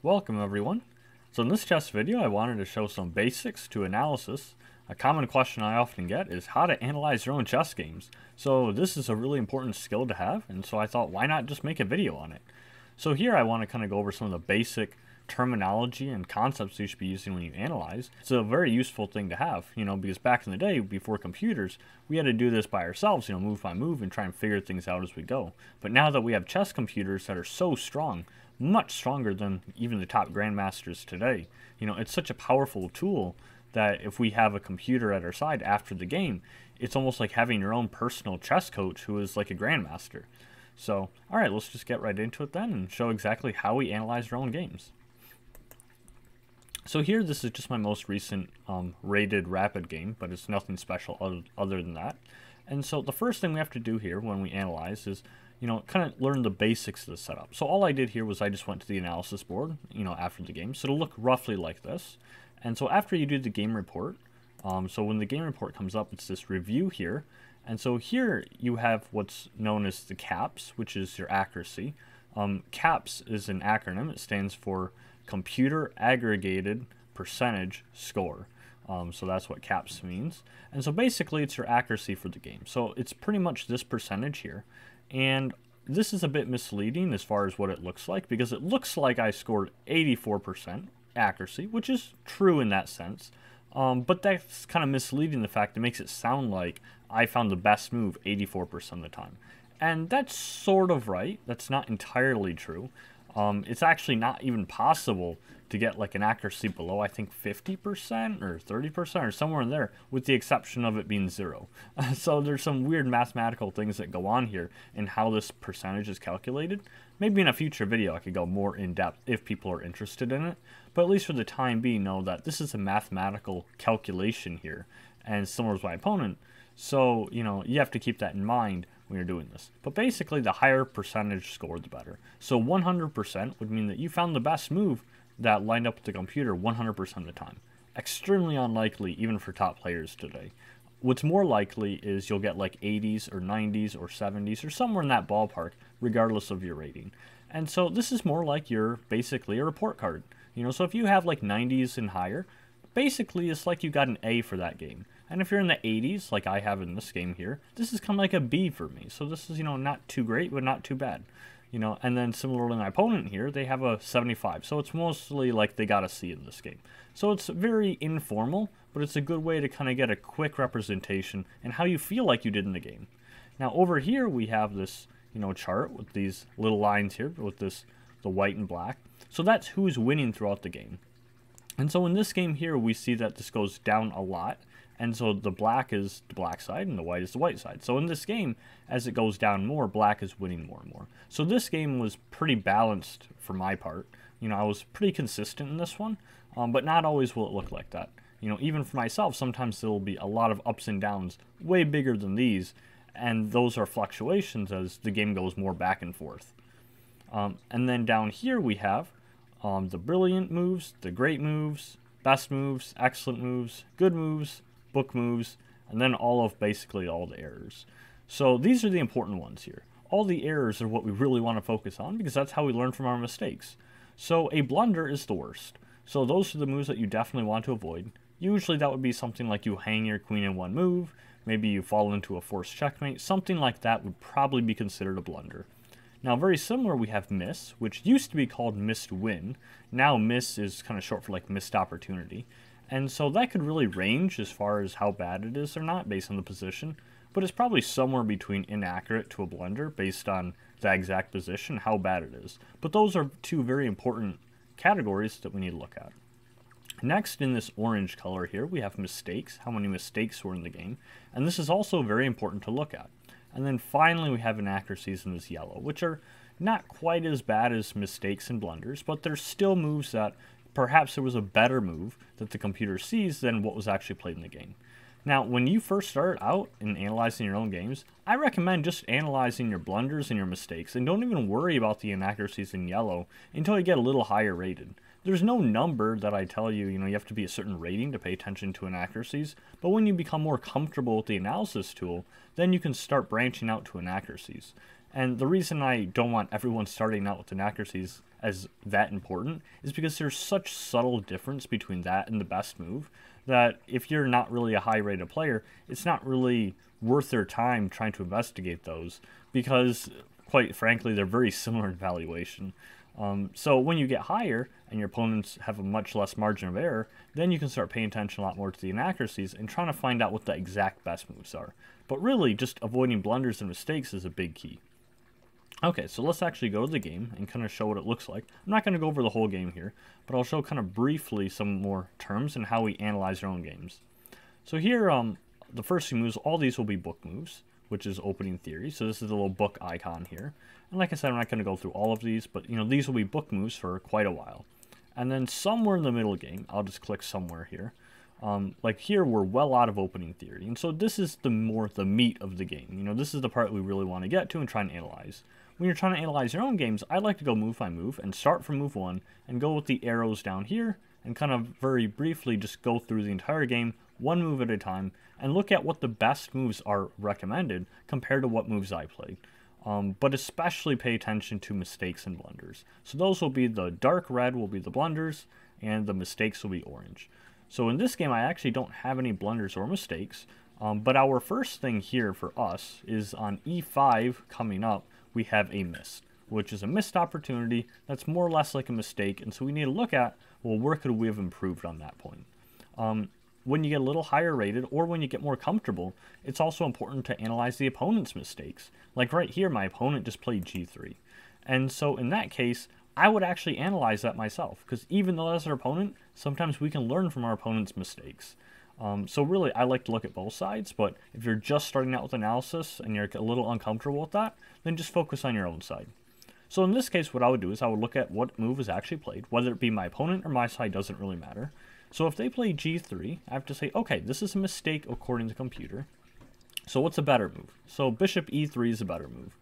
Welcome everyone. So in this test video I wanted to show some basics to analysis. A common question I often get is how to analyze your own chess games. So this is a really important skill to have and so I thought why not just make a video on it. So here I want to kind of go over some of the basic terminology and concepts you should be using when you analyze. It's a very useful thing to have, you know, because back in the day, before computers, we had to do this by ourselves, you know, move by move and try and figure things out as we go. But now that we have chess computers that are so strong, much stronger than even the top grandmasters today, you know, it's such a powerful tool that if we have a computer at our side after the game, it's almost like having your own personal chess coach who is like a grandmaster. So, all right, let's just get right into it then and show exactly how we analyze our own games. So here, this is just my most recent um, rated rapid game, but it's nothing special other, other than that. And so the first thing we have to do here when we analyze is, you know, kind of learn the basics of the setup. So all I did here was I just went to the analysis board, you know, after the game. So it'll look roughly like this. And so after you do the game report, um, so when the game report comes up, it's this review here. And so here you have what's known as the CAPS, which is your accuracy. Um, CAPS is an acronym. It stands for computer aggregated percentage score. Um, so that's what CAPS means. And so basically it's your accuracy for the game. So it's pretty much this percentage here. And this is a bit misleading as far as what it looks like because it looks like I scored 84% accuracy, which is true in that sense. Um, but that's kind of misleading the fact it makes it sound like I found the best move 84% of the time. And that's sort of right. That's not entirely true um, it's actually not even possible to get like an accuracy below, I think 50% or 30% or somewhere in there, with the exception of it being zero. so there's some weird mathematical things that go on here in how this percentage is calculated. Maybe in a future video I could go more in depth if people are interested in it. But at least for the time being, know that this is a mathematical calculation here, and similar to my opponent. So, you know, you have to keep that in mind when you're doing this. But basically, the higher percentage score, the better. So 100% would mean that you found the best move that lined up with the computer 100% of the time. Extremely unlikely, even for top players today. What's more likely is you'll get like 80s or 90s or 70s or somewhere in that ballpark, regardless of your rating. And so this is more like your basically a report card. You know, so if you have like 90s and higher, basically it's like you got an A for that game. And if you're in the 80s, like I have in this game here, this is kind of like a B for me. So this is, you know, not too great, but not too bad. You know, and then similarly my opponent here, they have a 75. So it's mostly like they got a C in this game. So it's very informal, but it's a good way to kind of get a quick representation and how you feel like you did in the game. Now over here we have this, you know, chart with these little lines here with this, the white and black. So that's who's winning throughout the game. And so in this game here, we see that this goes down a lot. And so the black is the black side and the white is the white side. So in this game, as it goes down more, black is winning more and more. So this game was pretty balanced for my part. You know, I was pretty consistent in this one, um, but not always will it look like that. You know, even for myself, sometimes there will be a lot of ups and downs way bigger than these, and those are fluctuations as the game goes more back and forth. Um, and then down here we have um, the brilliant moves, the great moves, best moves, excellent moves, good moves, book moves, and then all of basically all the errors. So these are the important ones here. All the errors are what we really want to focus on because that's how we learn from our mistakes. So a blunder is the worst. So those are the moves that you definitely want to avoid. Usually that would be something like you hang your queen in one move, maybe you fall into a forced checkmate, something like that would probably be considered a blunder. Now very similar we have miss, which used to be called missed win. Now miss is kind of short for like missed opportunity. And so that could really range as far as how bad it is or not based on the position, but it's probably somewhere between inaccurate to a blunder based on the exact position, how bad it is. But those are two very important categories that we need to look at. Next, in this orange color here, we have mistakes, how many mistakes were in the game, and this is also very important to look at. And then finally, we have inaccuracies in this yellow, which are not quite as bad as mistakes and blunders, but there's still moves that perhaps there was a better move that the computer sees than what was actually played in the game. Now, when you first start out in analyzing your own games, I recommend just analyzing your blunders and your mistakes and don't even worry about the inaccuracies in yellow until you get a little higher rated. There's no number that I tell you, you know, you have to be a certain rating to pay attention to inaccuracies, but when you become more comfortable with the analysis tool, then you can start branching out to inaccuracies. And the reason I don't want everyone starting out with inaccuracies as that important is because there's such subtle difference between that and the best move that if you're not really a high rated player, it's not really worth their time trying to investigate those because, quite frankly, they're very similar in valuation. Um, so when you get higher and your opponents have a much less margin of error, then you can start paying attention a lot more to the inaccuracies and trying to find out what the exact best moves are. But really, just avoiding blunders and mistakes is a big key. Okay, so let's actually go to the game and kind of show what it looks like. I'm not going to go over the whole game here, but I'll show kind of briefly some more terms and how we analyze our own games. So here, um, the first few moves, all these will be book moves, which is opening theory. So this is the little book icon here. And like I said, I'm not going to go through all of these, but you know these will be book moves for quite a while. And then somewhere in the middle game, I'll just click somewhere here. Um, like here, we're well out of opening theory. And so this is the more the meat of the game. You know, this is the part we really want to get to and try and analyze. When you're trying to analyze your own games, I like to go move by move and start from move one and go with the arrows down here and kind of very briefly just go through the entire game one move at a time and look at what the best moves are recommended compared to what moves I played. Um, but especially pay attention to mistakes and blunders. So those will be the dark red will be the blunders and the mistakes will be orange. So in this game I actually don't have any blunders or mistakes, um, but our first thing here for us is on e5 coming up, we have a miss, which is a missed opportunity that's more or less like a mistake, and so we need to look at, well, where could we have improved on that point? Um, when you get a little higher rated or when you get more comfortable, it's also important to analyze the opponent's mistakes. Like right here, my opponent just played g3. And so in that case, I would actually analyze that myself because even though that's our opponent, sometimes we can learn from our opponent's mistakes. Um, so really, I like to look at both sides, but if you're just starting out with analysis and you're a little uncomfortable with that, then just focus on your own side. So in this case, what I would do is I would look at what move is actually played, whether it be my opponent or my side doesn't really matter. So if they play g3, I have to say, okay, this is a mistake according to computer. So what's a better move? So bishop e3 is a better move.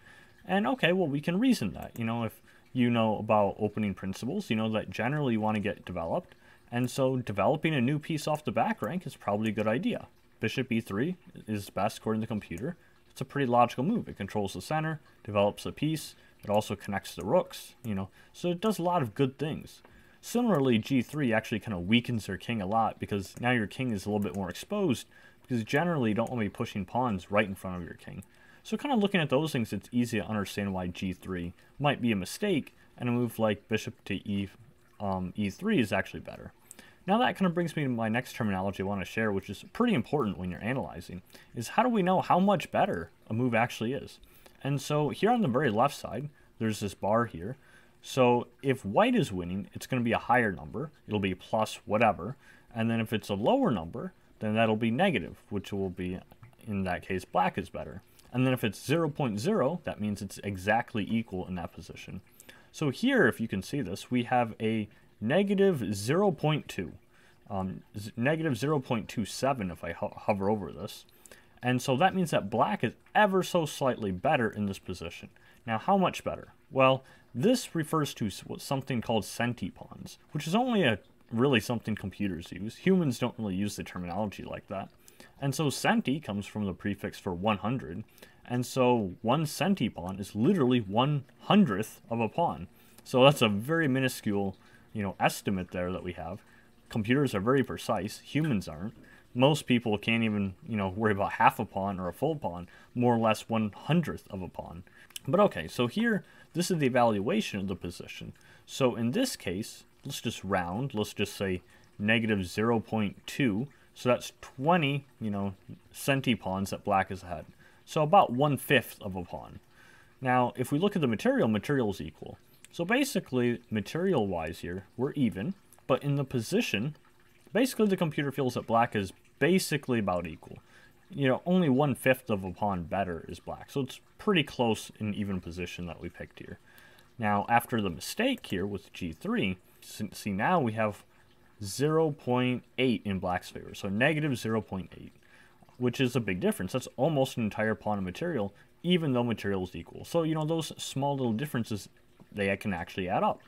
And okay, well, we can reason that. You know, if you know about opening principles, you know that generally you want to get developed. And so developing a new piece off the back rank is probably a good idea. Bishop e3 is best according to the computer. It's a pretty logical move. It controls the center, develops a piece, it also connects the rooks, you know, so it does a lot of good things. Similarly, g3 actually kind of weakens your king a lot because now your king is a little bit more exposed because generally you don't want to be pushing pawns right in front of your king. So kind of looking at those things, it's easy to understand why g3 might be a mistake and a move like bishop to e, um, e3 is actually better. Now that kind of brings me to my next terminology I want to share, which is pretty important when you're analyzing, is how do we know how much better a move actually is? And so here on the very left side, there's this bar here, so if white is winning, it's going to be a higher number. It'll be plus whatever. And then if it's a lower number, then that'll be negative, which will be, in that case, black is better. And then if it's 0, 0.0, that means it's exactly equal in that position. So here, if you can see this, we have a negative 0.2, um, negative 0.27 if I ho hover over this. And so that means that black is ever so slightly better in this position. Now, how much better? Well, this refers to something called centipawns, which is only a really something computers use. Humans don't really use the terminology like that. And so centi comes from the prefix for 100, and so one centipawn is literally one hundredth of a pawn. So that's a very minuscule, you know, estimate there that we have. Computers are very precise, humans aren't. Most people can't even, you know, worry about half a pawn or a full pawn, more or less one hundredth of a pawn. But okay, so here this is the evaluation of the position. So in this case, let's just round. Let's just say negative 0.2. So that's 20, you know, centipawns that black has had. So about one-fifth of a pawn. Now, if we look at the material, material is equal. So basically, material-wise here, we're even. But in the position, basically the computer feels that black is basically about equal you know, only one-fifth of a pawn better is black. So it's pretty close in even position that we picked here. Now, after the mistake here with g3, see now we have 0.8 in black's favor. So negative 0.8, which is a big difference. That's almost an entire pawn of material, even though material is equal. So, you know, those small little differences, they can actually add up.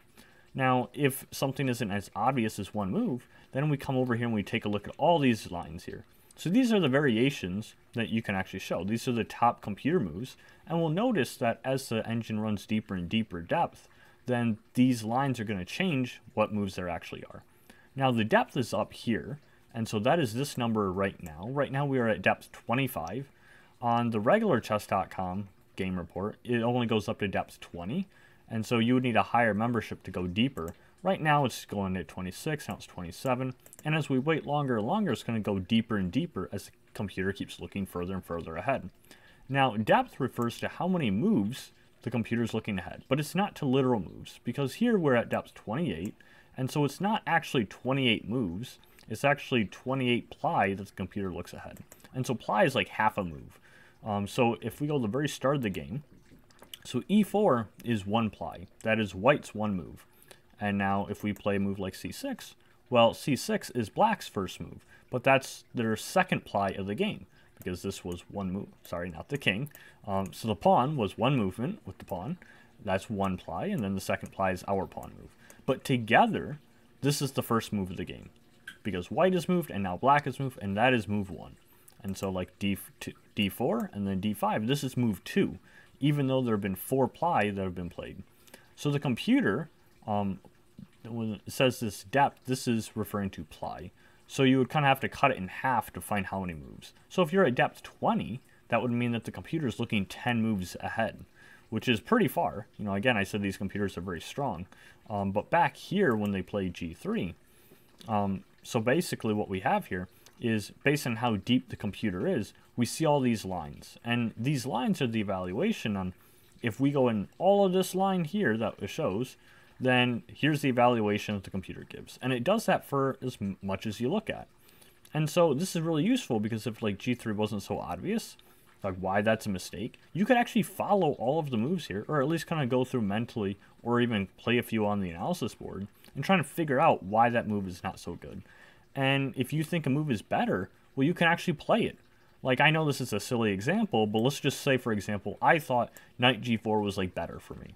Now, if something isn't as obvious as one move, then we come over here and we take a look at all these lines here. So these are the variations that you can actually show. These are the top computer moves. And we'll notice that as the engine runs deeper and deeper depth, then these lines are going to change what moves there actually are. Now the depth is up here, and so that is this number right now. Right now we are at depth 25. On the regular chess.com game report, it only goes up to depth 20, and so you would need a higher membership to go deeper. Right now it's going at 26, now it's 27, and as we wait longer and longer, it's going to go deeper and deeper as the computer keeps looking further and further ahead. Now, depth refers to how many moves the computer is looking ahead, but it's not to literal moves, because here we're at depth 28, and so it's not actually 28 moves, it's actually 28 ply that the computer looks ahead. And so ply is like half a move. Um, so if we go to the very start of the game, so e4 is one ply. That is white's one move. And now if we play a move like c6, well, c6 is black's first move, but that's their second ply of the game because this was one move. Sorry, not the king. Um, so the pawn was one movement with the pawn. That's one ply, and then the second ply is our pawn move. But together, this is the first move of the game because white is moved and now black is moved, and that is move one. And so like D D4 and then D5, this is move two, even though there have been four ply that have been played. So the computer, um, when it says this depth, this is referring to ply. So you would kind of have to cut it in half to find how many moves. So if you're at depth 20, that would mean that the computer is looking 10 moves ahead, which is pretty far. You know, again, I said these computers are very strong. Um, but back here, when they play G3, um, so basically what we have here is based on how deep the computer is, we see all these lines. And these lines are the evaluation on if we go in all of this line here that it shows, then here's the evaluation that the computer gives. And it does that for as much as you look at. And so this is really useful because if like G3 wasn't so obvious, like why that's a mistake, you could actually follow all of the moves here, or at least kind of go through mentally, or even play a few on the analysis board, and trying to figure out why that move is not so good. And if you think a move is better, well, you can actually play it. Like, I know this is a silly example, but let's just say, for example, I thought knight g4 was, like, better for me.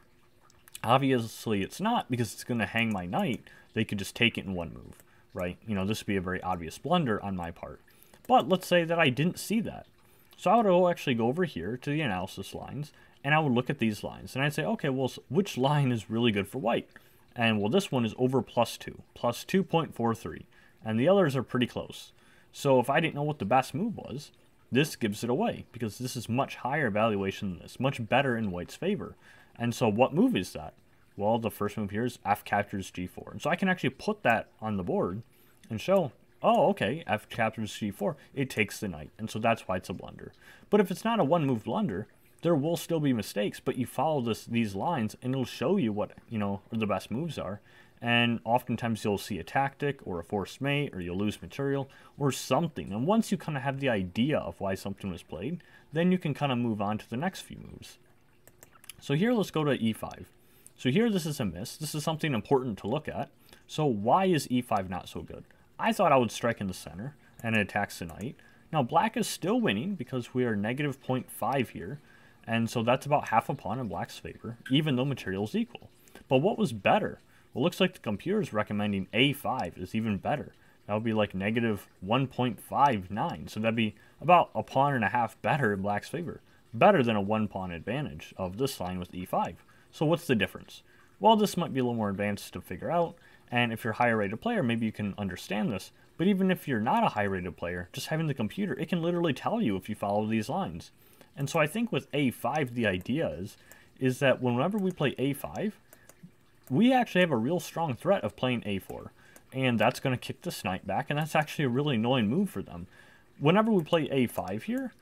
Obviously, it's not because it's going to hang my knight. They could just take it in one move, right? You know, this would be a very obvious blunder on my part. But let's say that I didn't see that. So I would actually go over here to the analysis lines, and I would look at these lines, and I'd say, okay, well, which line is really good for white? And, well, this one is over plus 2, plus 2.43, and the others are pretty close. So if I didn't know what the best move was, this gives it away, because this is much higher valuation than this, much better in white's favor. And so what move is that? Well, the first move here is f captures g4. And so I can actually put that on the board and show, oh, okay, f captures g4. It takes the knight. And so that's why it's a blunder. But if it's not a one-move blunder, there will still be mistakes, but you follow this these lines and it'll show you what, you know, the best moves are. And oftentimes you'll see a tactic or a forced mate or you'll lose material or something. And once you kind of have the idea of why something was played, then you can kind of move on to the next few moves. So here, let's go to e5. So here, this is a miss. This is something important to look at. So why is e5 not so good? I thought I would strike in the center and it attacks the knight. Now, black is still winning because we are negative 0.5 here. And so that's about half a pawn in black's favor, even though material is equal. But what was better? Well, looks like the computer is recommending a5 is even better. That would be like negative 1.59. So that'd be about a pawn and a half better in black's favor better than a one pawn advantage of this line with e5. So what's the difference? Well, this might be a little more advanced to figure out, and if you're a higher rated player, maybe you can understand this. But even if you're not a high rated player, just having the computer, it can literally tell you if you follow these lines. And so I think with a5, the idea is, is that whenever we play a5, we actually have a real strong threat of playing a4. And that's going to kick the knight back, and that's actually a really annoying move for them. Whenever we play a5 here,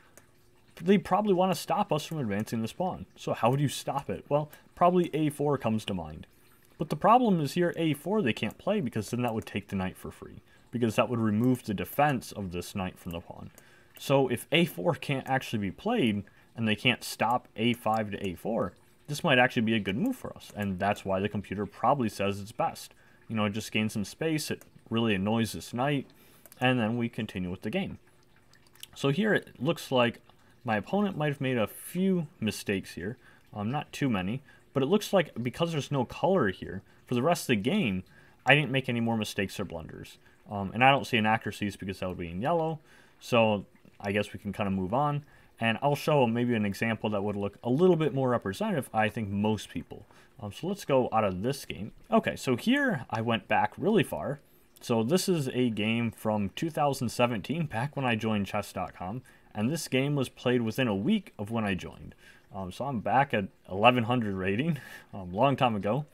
they probably want to stop us from advancing this pawn. So how would you stop it? Well, probably a4 comes to mind. But the problem is here a4 they can't play because then that would take the knight for free. Because that would remove the defense of this knight from the pawn. So if a4 can't actually be played, and they can't stop a5 to a4, this might actually be a good move for us. And that's why the computer probably says it's best. You know, it just gains some space, it really annoys this knight, and then we continue with the game. So here it looks like my opponent might have made a few mistakes here, um, not too many, but it looks like because there's no color here, for the rest of the game, I didn't make any more mistakes or blunders. Um, and I don't see inaccuracies because that would be in yellow, so I guess we can kind of move on. And I'll show maybe an example that would look a little bit more representative, I think most people. Um, so let's go out of this game. Okay, so here I went back really far. So this is a game from 2017, back when I joined chess.com. And this game was played within a week of when I joined. Um, so I'm back at 1100 rating, um, long time ago.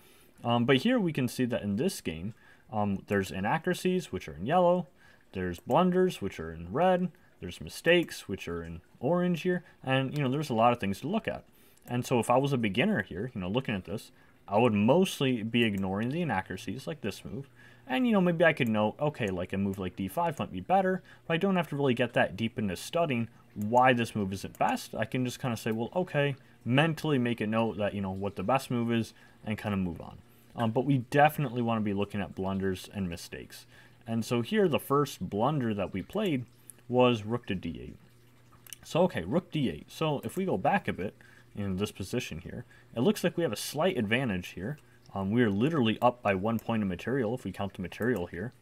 Um, but here we can see that in this game, um, there's inaccuracies, which are in yellow. There's blunders, which are in red. There's mistakes, which are in orange here. And, you know, there's a lot of things to look at. And so if I was a beginner here, you know, looking at this, I would mostly be ignoring the inaccuracies like this move. And, you know, maybe I could note, okay, like a move like d5 might be better, but I don't have to really get that deep into studying why this move isn't best. I can just kind of say, well, okay, mentally make a note that, you know, what the best move is and kind of move on. Um, but we definitely want to be looking at blunders and mistakes. And so here, the first blunder that we played was rook to d8. So, okay, rook d8. So if we go back a bit in this position here, it looks like we have a slight advantage here. Um, we are literally up by one point of material if we count the material here.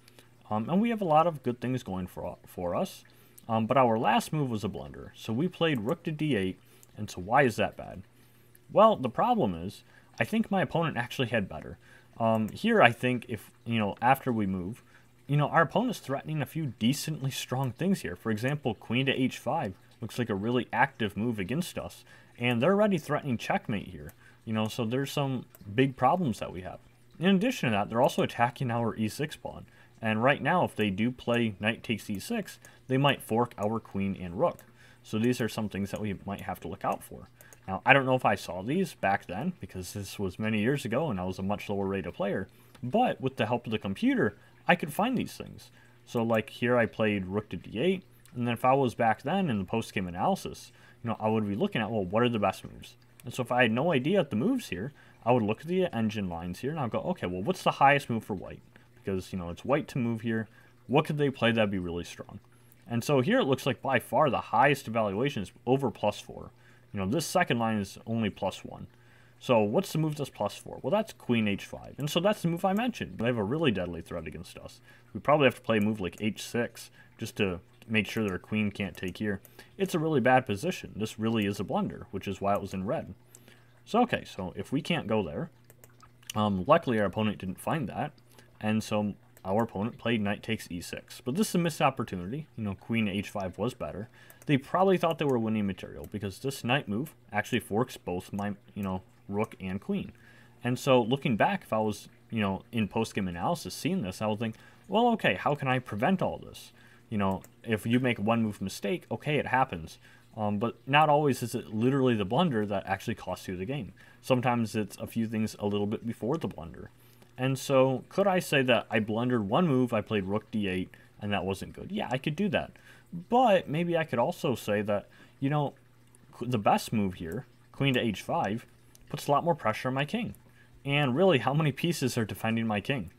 Um, and we have a lot of good things going for, for us. Um, but our last move was a blunder. So we played rook to d8. And so why is that bad? Well, the problem is, I think my opponent actually had better. Um, here, I think if, you know, after we move, you know, our opponent's threatening a few decently strong things here. For example, queen to h5 looks like a really active move against us. And they're already threatening checkmate here. You know, so there's some big problems that we have. In addition to that, they're also attacking our e6 pawn. And right now, if they do play knight takes e6, they might fork our queen and rook. So these are some things that we might have to look out for. Now, I don't know if I saw these back then, because this was many years ago and I was a much lower rated player. But with the help of the computer, I could find these things. So like here I played rook to d8, and then if I was back then in the post-game analysis, you know, I would be looking at, well, what are the best moves? And so if I had no idea at the moves here, I would look at the engine lines here and I'll go, okay, well, what's the highest move for white? Because, you know, it's white to move here. What could they play that'd be really strong? And so here it looks like by far the highest evaluation is over plus four. You know, this second line is only plus one. So what's the move that's plus four? Well, that's queen h5. And so that's the move I mentioned. They have a really deadly threat against us. We probably have to play a move like h6 just to make sure that our queen can't take here. It's a really bad position. This really is a blunder, which is why it was in red. So, okay, so if we can't go there, um, luckily our opponent didn't find that, and so our opponent played knight takes e6. But this is a missed opportunity. You know, queen h5 was better. They probably thought they were winning material because this knight move actually forks both my, you know, rook and queen. And so looking back, if I was, you know, in post-game analysis seeing this, I would think, well, okay, how can I prevent all this? you know, if you make one move mistake, okay, it happens. Um, but not always is it literally the blunder that actually costs you the game. Sometimes it's a few things a little bit before the blunder. And so, could I say that I blundered one move, I played rook d8, and that wasn't good? Yeah, I could do that. But maybe I could also say that, you know, the best move here, queen to h5, puts a lot more pressure on my king. And really, how many pieces are defending my king?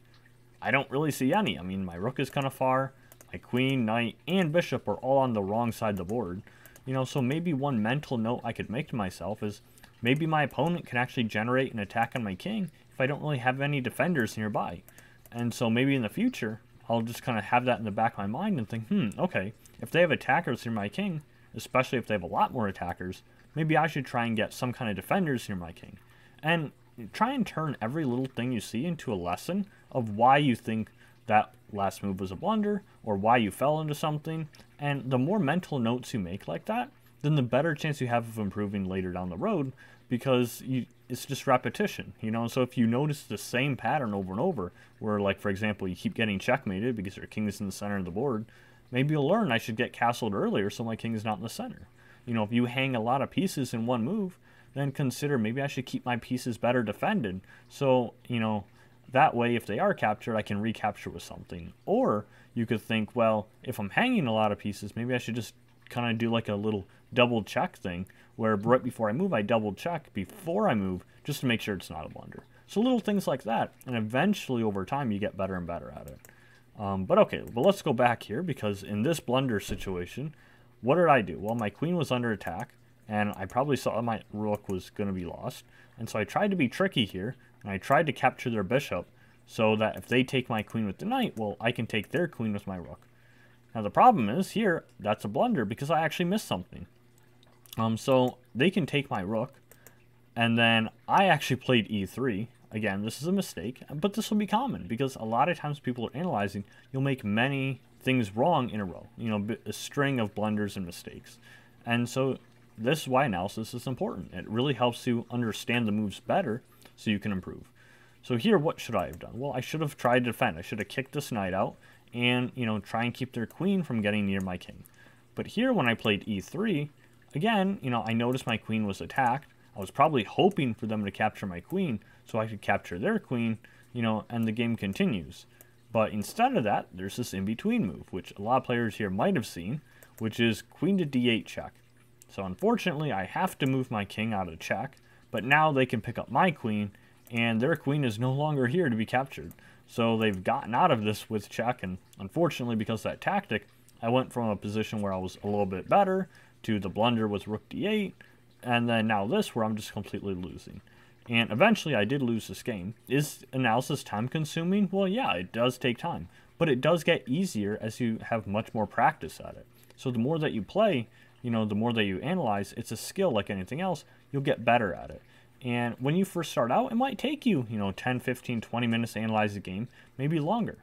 I don't really see any. I mean, my rook is kind of far. My queen, knight, and bishop are all on the wrong side of the board. You know, so maybe one mental note I could make to myself is maybe my opponent can actually generate an attack on my king if I don't really have any defenders nearby. And so maybe in the future, I'll just kind of have that in the back of my mind and think, hmm, okay, if they have attackers near my king, especially if they have a lot more attackers, maybe I should try and get some kind of defenders near my king. And try and turn every little thing you see into a lesson of why you think that last move was a blunder or why you fell into something. And the more mental notes you make like that, then the better chance you have of improving later down the road because you, it's just repetition, you know. So if you notice the same pattern over and over, where like for example you keep getting checkmated because your king is in the center of the board, maybe you'll learn I should get castled earlier so my king is not in the center. You know, if you hang a lot of pieces in one move, then consider maybe I should keep my pieces better defended. So you know that way, if they are captured, I can recapture with something. Or you could think, well, if I'm hanging a lot of pieces, maybe I should just kind of do like a little double check thing where right before I move, I double check before I move just to make sure it's not a blunder. So little things like that. And eventually over time, you get better and better at it. Um, but okay, but let's go back here because in this blunder situation, what did I do? Well, my queen was under attack and I probably saw my rook was going to be lost. And so I tried to be tricky here and I tried to capture their bishop so that if they take my queen with the knight, well, I can take their queen with my rook. Now the problem is here, that's a blunder because I actually missed something. Um, so they can take my rook, and then I actually played e3. Again, this is a mistake, but this will be common because a lot of times people are analyzing, you'll make many things wrong in a row, you know, a string of blunders and mistakes. And so this is why analysis is important. It really helps you understand the moves better so you can improve. So here, what should I have done? Well, I should have tried to defend. I should have kicked this knight out and, you know, try and keep their queen from getting near my king. But here, when I played e3, again, you know, I noticed my queen was attacked. I was probably hoping for them to capture my queen so I could capture their queen, you know, and the game continues. But instead of that, there's this in-between move, which a lot of players here might have seen, which is queen to d8 check. So unfortunately, I have to move my king out of check, but now they can pick up my queen, and their queen is no longer here to be captured. So they've gotten out of this with check, and unfortunately, because of that tactic, I went from a position where I was a little bit better to the blunder with rook d8, and then now this where I'm just completely losing. And eventually I did lose this game. Is analysis time consuming? Well, yeah, it does take time. But it does get easier as you have much more practice at it. So the more that you play, you know, the more that you analyze, it's a skill like anything else, you'll get better at it. And when you first start out, it might take you, you know, 10, 15, 20 minutes to analyze a game, maybe longer.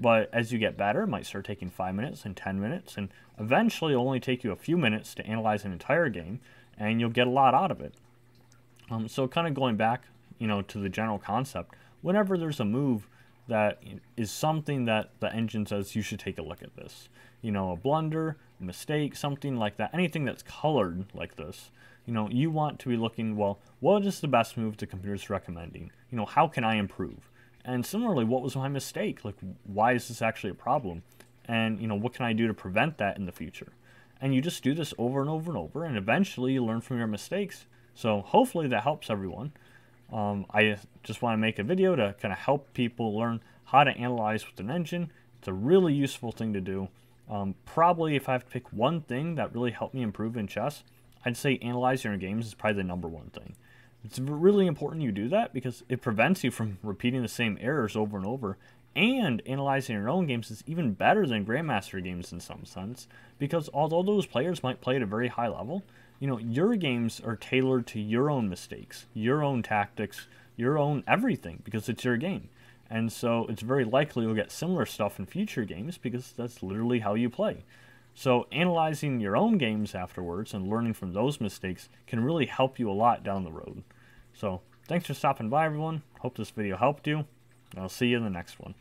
But as you get better, it might start taking 5 minutes and 10 minutes, and eventually it'll only take you a few minutes to analyze an entire game, and you'll get a lot out of it. Um, so kind of going back, you know, to the general concept, whenever there's a move that is something that the engine says you should take a look at this, you know, a blunder, a mistake, something like that, anything that's colored like this, you know, you want to be looking, well, what is the best move the computer's recommending? You know, how can I improve? And similarly, what was my mistake? Like, why is this actually a problem? And, you know, what can I do to prevent that in the future? And you just do this over and over and over, and eventually you learn from your mistakes so hopefully that helps everyone. Um, I just want to make a video to kind of help people learn how to analyze with an engine. It's a really useful thing to do. Um, probably if I have to pick one thing that really helped me improve in chess, I'd say analyzing your games is probably the number one thing. It's really important you do that because it prevents you from repeating the same errors over and over. And analyzing your own games is even better than Grandmaster games in some sense because although those players might play at a very high level, you know, your games are tailored to your own mistakes, your own tactics, your own everything because it's your game. And so it's very likely you'll get similar stuff in future games because that's literally how you play. So analyzing your own games afterwards and learning from those mistakes can really help you a lot down the road. So thanks for stopping by everyone. Hope this video helped you. I'll see you in the next one.